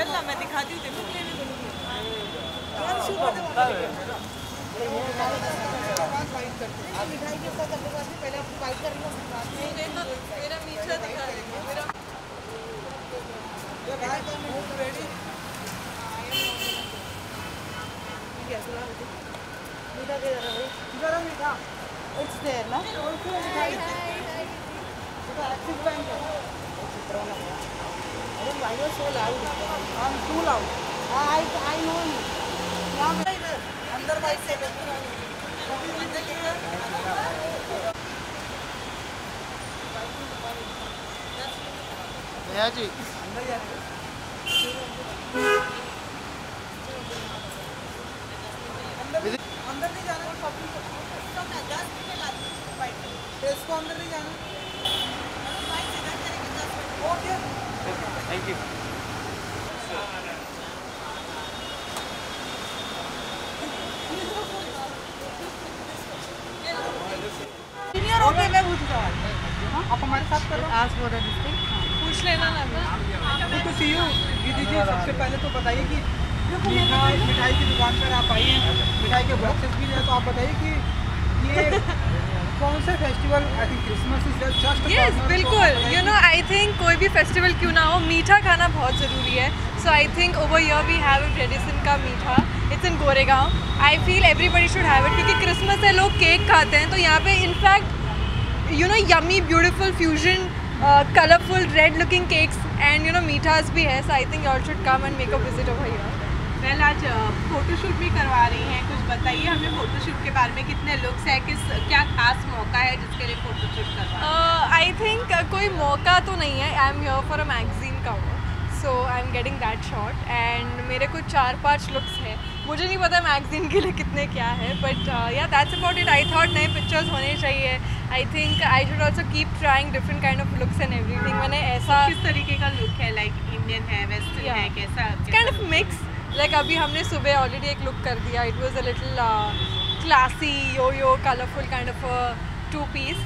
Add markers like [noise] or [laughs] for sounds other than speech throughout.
चल ना मैं दिखाती हूँ मीठा मीठा दे रहा भाई जरा मीठा it's so loud I am too loud I I know you यहाँ पे अंदर बाइक से भैया जी। अंदर नहीं जाना शॉपिंग इसको अंदर नहीं जाना ओके यू सीनियर ओके मैं पूछ रहा हूँ। आप हमारे साथ कर। रहे हो आज बोल रहे पूछ लेना ना। टू सी यू दीदी जी सबसे पहले तो बताइए कि मिठाई मिठाई की दुकान पर आप आई हैं मिठाई के बॉक्सेस भी हैं तो आप बताइए कि ये कौन से festival I think Christmas is just yes बिल्कुल। यू नो आई थिंक कोई भी फेस्टिवल क्यों ना हो मीठा खाना बहुत ज़रूरी है। So I think over here we have a tradition का मीठा। It's in Goregaon I feel everybody should have it क्योंकि क्रिसमस है लोग केक खाते हैं। तो यहाँ पे in fact you know yummy beautiful fusion colourful red looking cakes and you know मीठास भी है। So I think you should come and make a visit over here well आज फोटोशूट भी करवा रही हैं। कुछ बताइए हमें फोटोशूट के बारे में कितने लुक्स है किस क्या खास मौका है जिसके लिए फोटोशूट करवा आई थिंक कोई मौका तो नहीं है। I am here for a magazine cover so I am getting that shot and मेरे कुछ चार पाँच लुक्स हैं। मुझे नहीं पता मैगजीन के लिए कितने क्या है but yeah that's about it I thought नए पिक्चर्स होने चाहिए। I think I should also keep trying different kind of looks and everything मैंने ऐसा किस तरीके का लुक है? लाइक इंडियन है वेस्टर्न Yeah. है कैसा? काइंड ऑफ़ मिक्स लाइक अभी हमने सुबह ऑलरेडी एक लुक कर दिया। It was a little classy yo yo colourful kind of two piece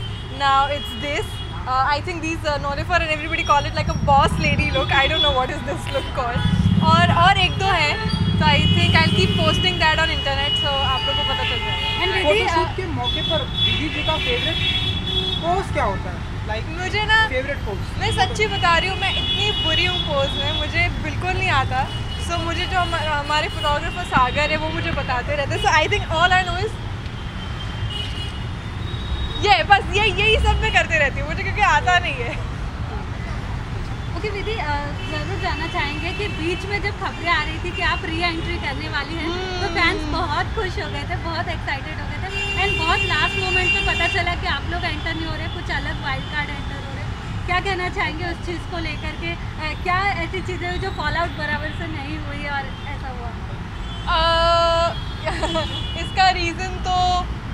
now it's this I think these नोलिफर and everybody call it like a boss lady look I don't know what is this look called और और एक दो है तो I think I keep posting that on internet so आप लोगों को पता चल जाएगा. फोटोशूट के मौके पर दीदी जी का फेवरेट पोज क्या होता है? लाइक मुझे ना फेवरेट पोज मैं सच्ची बता रही हूँ मैं इतनी बुरी हूँ पोज में मुझे बिल्कुल नहीं आता। सो मुझे जो हमारे फोटोग्राफर सागर है वो मुझे बताते रहते so I think all I know is ये बस ये यही सब मैं करते रहती हूँ। मुझे क्योंकि आता नहीं है। ओके दीदी ज़रूर जानना चाहेंगे कि बीच में जब खबरें आ रही थी कि आप री एंट्री करने वाली हैं तो फैंस बहुत खुश हो गए थे बहुत एक्साइटेड हो गए थे। एंड बहुत लास्ट मोमेंट पे पता चला कि आप लोग एंटर नहीं हो रहे कुछ अलग वाइल्ड कार्ड एंटर क्या कहना चाहेंगे उस चीज़ को लेकर के? क्या ऐसी चीज़ें जो फॉल आउट बराबर से नहीं हुई और ऐसा हुआ? अह, [laughs] इसका रीज़न तो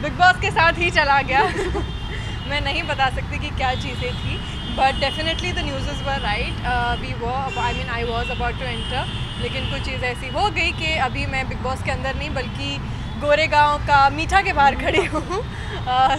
बिग बॉस के साथ ही चला गया। [laughs] मैं नहीं बता सकती कि क्या चीज़ें थी but definitely the news were right we वो I mean I was about to enter लेकिन कुछ चीज़ ऐसी हो गई कि अभी मैं बिग बॉस के अंदर नहीं बल्कि गोरेगांव का मीठा के बाहर खड़ी [laughs] हूँ।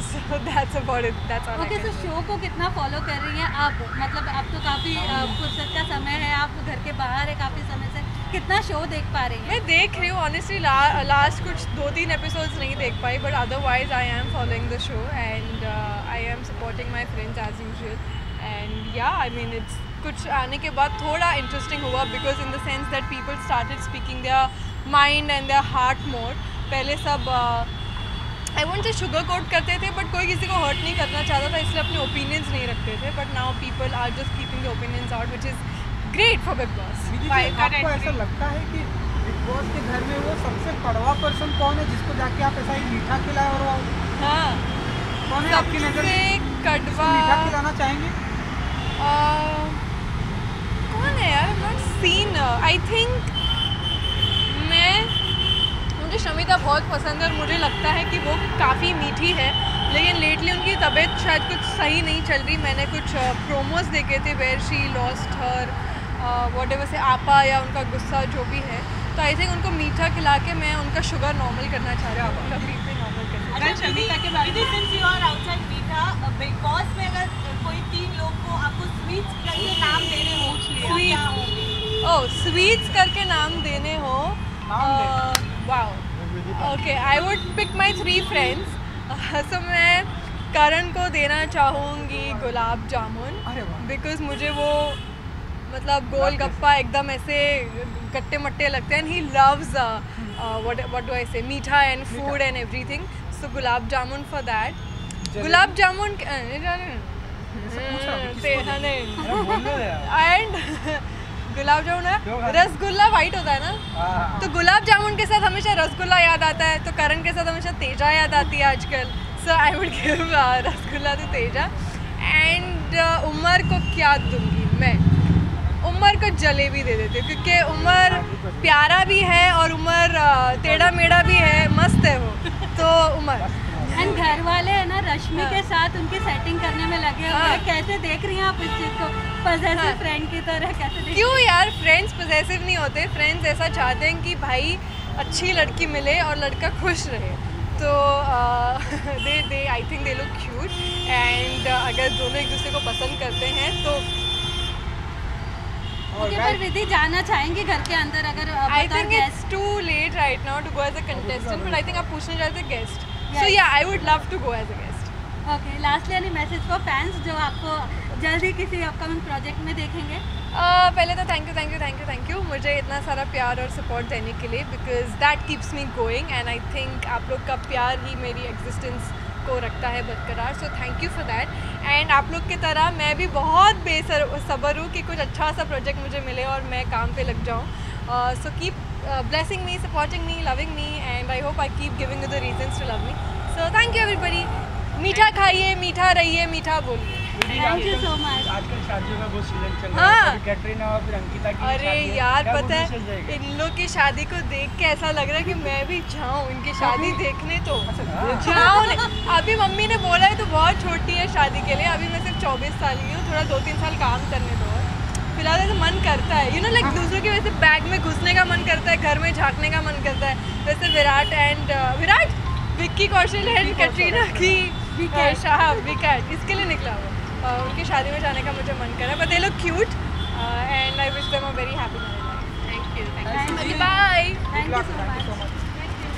So that's about it that's all okay show को कितना फॉलो कर रही हैं आप? मतलब अब तो काफ़ी फुर्सत का समय है आप घर के बाहर है काफ़ी समय से। कितना शो देख पा रही हैं? मैं देख रही हूँ ऑनेस्टली लास्ट कुछ दो तीन एपिसोड्स नहीं देख पाई but otherwise I am following the show and I am supporting my friends as usual and yeah I mean it's कुछ आने के बाद थोड़ा इंटरेस्टिंग हुआ because in the sense that people started speaking their mind and their heart more पहले सब I won't say sugar coat करते थे बट कोई किसी को हर्ट नहीं करना चाहता था इसलिए अपने ओपिनियंस नहीं रखते थे but now people are just keeping the opinions out which is great for Bigg Boss आपको ऐसा लगता है कि बिग बॉस के घर में वो सबसे कड़वा पर्सन कौन है जिसको जाके आप ऐसा ही मीठा खिलाए और हाँ। कौन है आपकी नज़र में? कड़वा मीठा खिलाना चाहेंगे? कौन है यार? नॉट सीन आई थिंक मुझे शमिता बहुत पसंद है और मुझे लगता है कि वो काफ़ी मीठी है लेकिन लेटली उनकी तबीयत शायद कुछ सही नहीं चल रही। मैंने कुछ प्रोमोज देखे थे where she lost her whatever से आपा या उनका गुस्सा जो भी है। तो आई थिंक उनको मीठा खिला के मैं उनका शुगर नॉर्मल करना चाह रही हूँ उनका बीपी नॉर्मल करना अगर कोई तीन लोग को आपको स्वीट्स करके नाम देने हो. ओ स्वीट्स करके नाम देने हो wow okay I would pick my three friends so मैं करण को देना चाहूँगी गुलाब जामुन बिकॉज़ मुझे वो मतलब गोल गप्पा एकदम ऐसे गट्टे मट्टे लगते हैं he loves what do I say मीठा and food and everything so gulab jamun for that gulab jamun and [laughs] gulab jamun है रसगुल्ला वाइट होता है ना? हाँ। तो गुलाब जामुन के साथ हमेशा रसगुल्ला याद आता है तो करण के साथ हमेशा तेजा याद आती है आजकल। So I would give rasgulla to Teja. And Umar को क्या दूँगी मैं? उमर को जलेबी दे देती हूँ क्योंकि उमर प्यारा भी है और उमर uh, टेढ़ा मेढ़ा भी है मस्त है वो। तो उमर। एंड घर वाले है ना रश्मि हाँ। के साथ उनकी सेटिंग करने में लगे हुए हाँ। कैसे देख रही हैं आप इस चीज़ को? पॉजिटिव हाँ। फ्रेंड की तरह कैसे क्यों यार? फ्रेंड्स पोजेसिव नहीं होते। फ्रेंड्स ऐसा चाहते हैं कि भाई अच्छी लड़की मिले और लड़का खुश रहे। तो दे दे I think they look cute and अगर दोनों एक दूसरे को पसंद करते हैं तो ओके पर विधि जाना चाहेंगे घर के अंदर अगर I think it's too late right now to go as a contestant but I think आप पूछना चाहते guest so yeah I would love to go as a guest okay lastly any message for fans जो आपको जल्दी किसी upcoming project में देखेंगे। Uh, पहले तो thank you thank you thank you thank you मुझे इतना सारा प्यार और सपोर्ट देने के लिए because that keeps me going and I think आप लोग का प्यार ही मेरी एग्जिस्टेंस को रखता है बरकरार. So thank you for that and आप लोग की तरह मैं भी बहुत बेसर सबर हूँ कि कुछ अच्छा सा प्रोजेक्ट मुझे मिले और मैं काम पे लग जाऊँ. So keep blessing me supporting me loving me and I hope I keep giving you the reasons to love me so thank you everybody मीठा खाइए मीठा रहिए मीठा बोलिए. थैंक यू सो मच आजकल शादियों का बहुत सीज़न चल रहा है। हाँ। कैटरीना और फिर अंकिता की अरे है। यार पता है इन लोग की शादी को देख के ऐसा लग रहा है कि मैं भी जाऊँ इनकी शादी देखने तो। हाँ। जाऊँ। अभी मम्मी ने बोला है तो बहुत छोटी है शादी के लिए। अभी मैं सिर्फ़ चौबीस साल की हूँ थोड़ा दो तीन साल काम करने दो। फ़िलहाल ऐसे मन करता है। यू नो लाइक दूसरों के वैसे बैग में घुसने का मन करता है घर में झाँकने का मन करता है। वैसे विराट एंड विराट विक्की कौशल एंड कटरीना की uh, शाह विकेट इसके लिए निकला हुआ। uh, उनकी शादी में जाने का मुझे मन करा रहा है but they look cute and I wish them a very happy marriage thank you thank you you. Bye thank you so Thank you so much much.